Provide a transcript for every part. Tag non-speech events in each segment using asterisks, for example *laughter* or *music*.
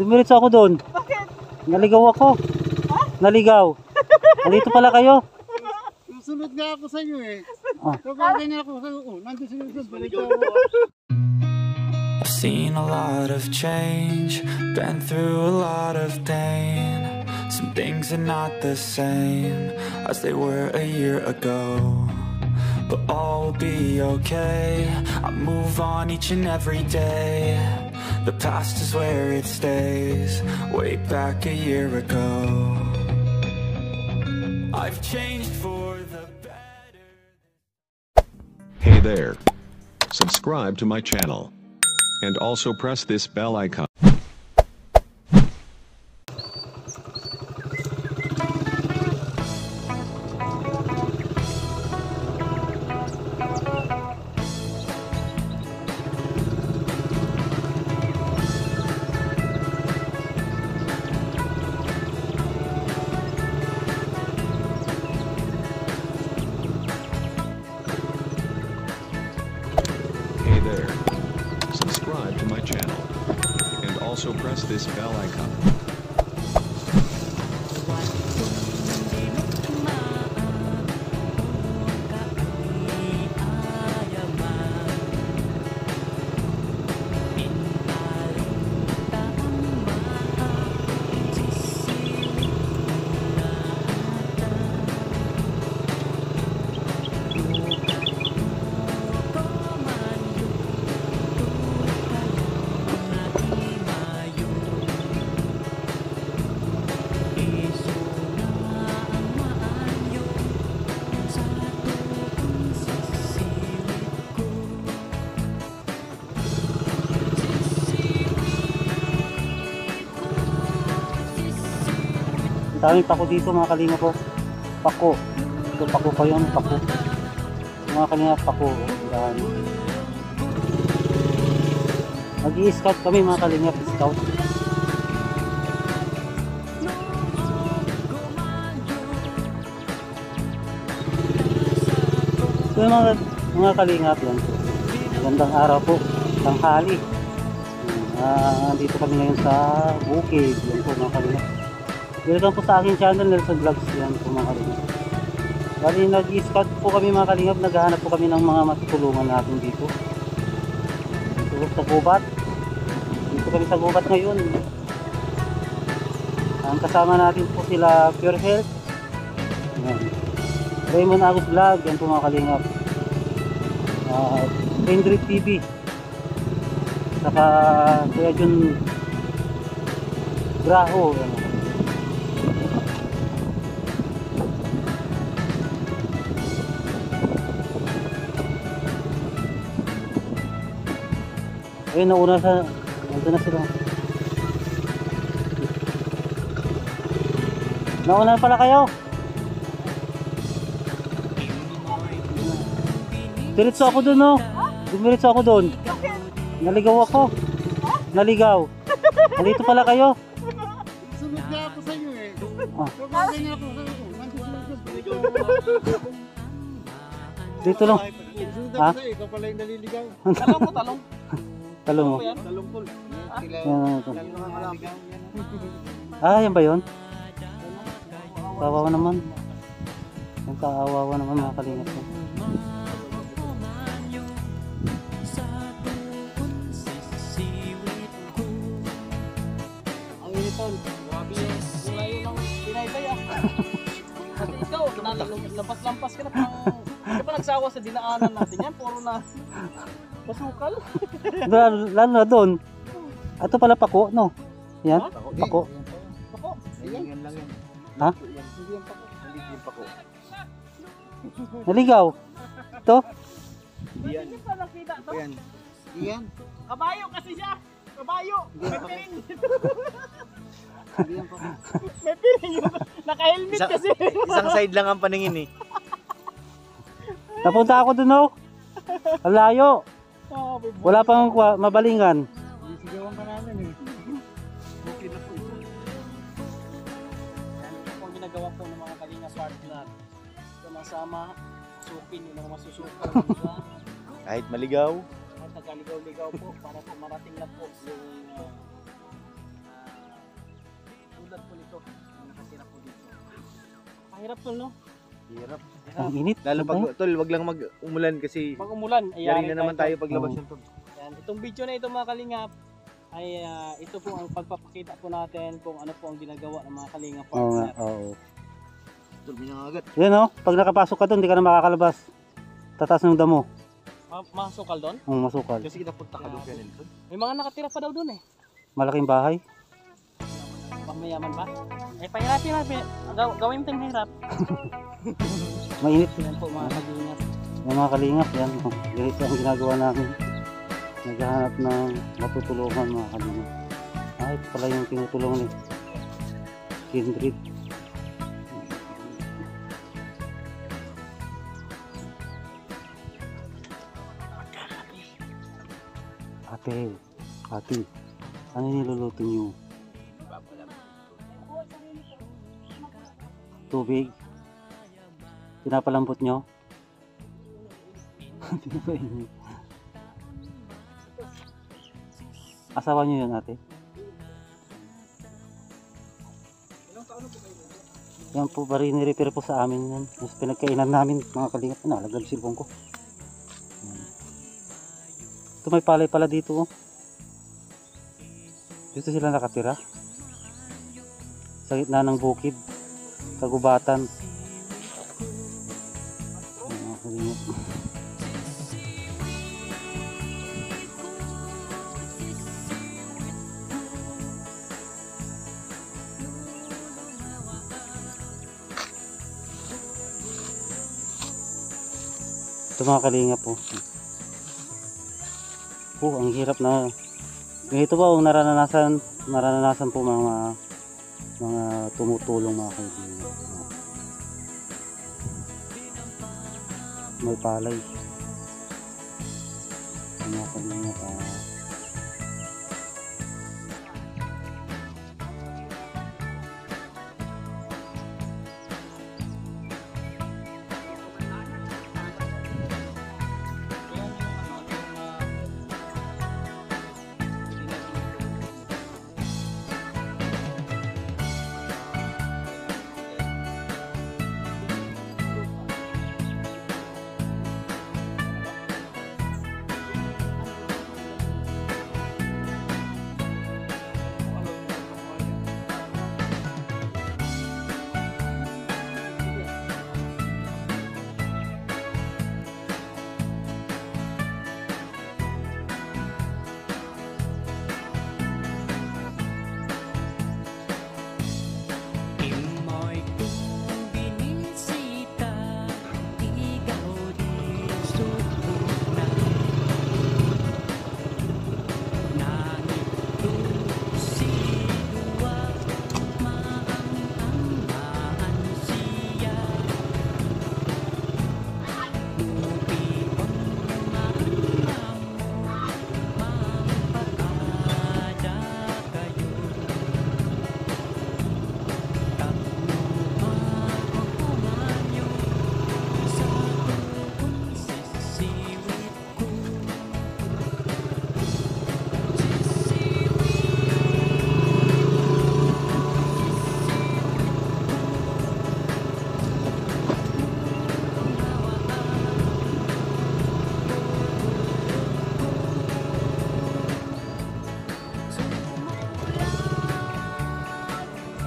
Dumiretso ako doon. Bakit? Naligaw ako. Naligaw. Nandito pala kayo. Susunod nga ako sa iyo eh. Ah. Kapag ganyan ako sa iyo, oh, nandun iyo, balik ako. I've seen a lot of change, been through a lot of pain. Some things are not the same as they were a year ago. But all will be okay. I move on each and every day. The past is where it stays, way back a year ago. I've changed for the better. Hey there. Subscribe to my channel. And also press this bell icon. Daming pako dito mga kalinga po. Pako. Ito pako pa yun. Pako. Mga kalinga pako. Yan. Mag-i-scout kami mga kalinga. Scout. So yung mga, mga kalingap yan. Magandang araw po. Tanghali. Ah, andito kami ngayon sa bukid. Yan po mga kalingap. Welcome po sa aking channel, Nelson Vlogs. Yan po mga kalingap. Bali, nag-scout po kami mga kalingap. Naghahanap po kami ng mga matutulungan natin dito. Dito sa gubat. Dito kami sa gubat ngayon. Ang kasama natin po sila Pure Health. Yan. Raymond Agus Vlog. Yan po mga kalingap. Uh, Kendrick TV. Saka Kuya Jun Graho. Yan. Ayun, nauna sa... Ito na sila. Nauna pala kayo. Diretso ako dun, no? Dumiretso ako dun. Naligaw ako. Naligaw. Nandito pala kayo. Susunod nga ako sa iyo eh. Ah. Oh, nandun. Dito lang. Ha? iyo, ikaw pala yung naliligaw. Talong mo, talong. Talong mo. Ano yan? Talong tol. Yan, to. Talong ang malapit. Ah, yan ba yun? Kawawa naman. Ang kaawawa naman mga kalingap ko. Ang init tol. Grabe yun. Yung layo ng pinaytay ah. Kasi ikaw, lampas-lampas ka na parang hindi pa nagsawa sa dinaanan natin yan. Puro na pasukal. Lalo, na doon. Ito pala pako, no? Yan, pako. Ako, Ayan lang yan. Ha? Hindi yan pako. Hindi yan pako. Naligaw. Ito? to. Ayan. Iyan. Kabayo kasi siya. Kabayo. May yan pako. May piling yun. Naka-helmet kasi. Isang side lang ang paningin eh. Napunta ako doon, no? Ang layo. Wala pang kwa- mabalingan. Sigawan ka namin eh. Okay na po ito. Yan po ang ginagawa po ng mga kalinga vlog. Ito nasama, sukin yung mga masusukan. Diba? Kahit maligaw. At nagaligaw-ligaw po para po marating na po yung uh, uh, nakatira po dito. Mahirap to, no? Hirap. Ang init. Lalo pag, tol, wag lang mag-umulan kasi Pag umulan, yari na naman tayo paglabas Oo. yung tol. Yan. Itong video na ito mga kalingap, ay ah, ito po ang pagpapakita po natin kung ano po ang ginagawa ng mga kalingap Oo nga, partner. oo. Tol, may nangagat. Yan oh, pag nakapasok ka doon, hindi ka na makakalabas. Tataas ng damo. Ma- masukal doon? Ang masukal. Kasi kita punta ka doon tol. May mga nakatira pa daw doon eh. Malaking bahay. Pamayaman ba? Eh, pahirapin natin. Gaw gawin mo hirap. *laughs* Mainit. Yan po mga kalingap. Yung mga kalingap, yan. Ganito ang ginagawa namin. Naghahanap ng matutulungan mga kalingap. Ah, ito pala yung tinutulong ni Kindred. Ate, ate, ano niluluto niyo? Tubig? Pinapalambot nyo? Pinapainit. *laughs* Asawa nyo yun ate? Yan po ba rin repair po sa amin yan. Mas pinagkainan namin mga kalingap. Nalaglag yung silbong ko. Yan. Ito may palay pala dito oh. Dito sila nakatira. Sa gitna ng bukid. Kagubatan. Ito mga kalinga po. Oh, ang hirap na. Ganito po ang naranasan, naranasan po mga mga tumutulong mga kaibigan. May palay.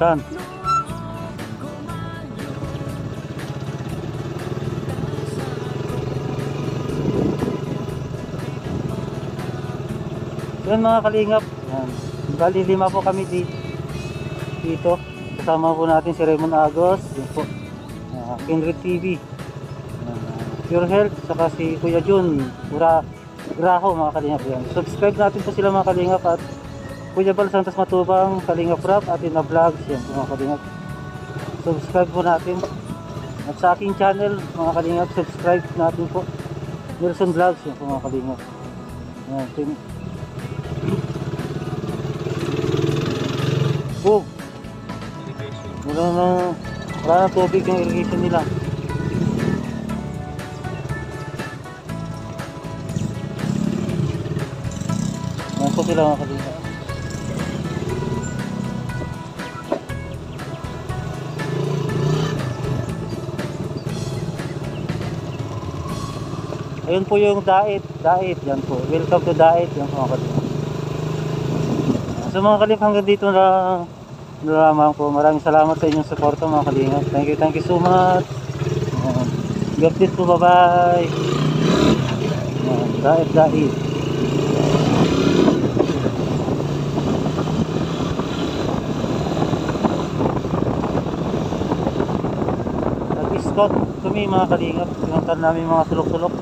Saan? Yan mga kalingap. Yan. Bali lima po kami di, dito. Kasama po natin si Raymond Agos. Yan po. Uh, Kindred TV. Uh, Pure Health. Saka si Kuya Jun. Ura, Graho mga kalingap. Yan. Subscribe natin po sila mga kalingap. At Kuya Bal Santos Matubang, Kalingap Rap, at na Vlogs. Yan po mga kalingap. Subscribe po natin. At sa aking channel, mga kalingap, subscribe natin po. Nelson Vlogs, yan mga kalingap. Yan, ting Oh! Wala na, wala na tubig yung irrigation nila. Yan po sila mga kalingap. Ayun po yung Dait, Dait, yan po. Welcome to Dait, yan mga kalingap. So mga kalingap, hanggang dito na na lamang po. Maraming salamat sa inyong suporta mga kalingap. Thank you, thank you so much. Ayan. God bless po, bye-bye. Ayan, Dait, Dait. Nag-scout kami mga kalingap. Pinuntan namin mga sulok-sulok.